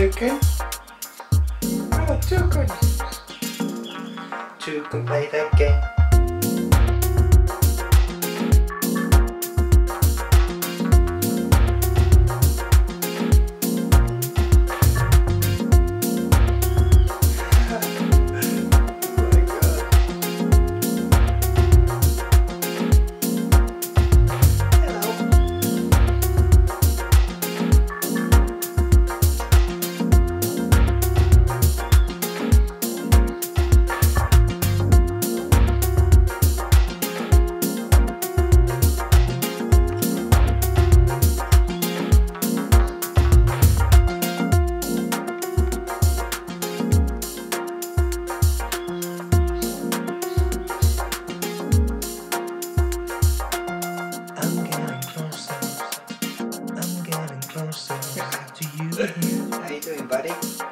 Oh, can play that game. Oh How you doing, buddy?